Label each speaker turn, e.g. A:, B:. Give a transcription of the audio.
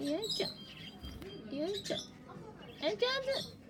A: 有一种，有一，哎，这样子。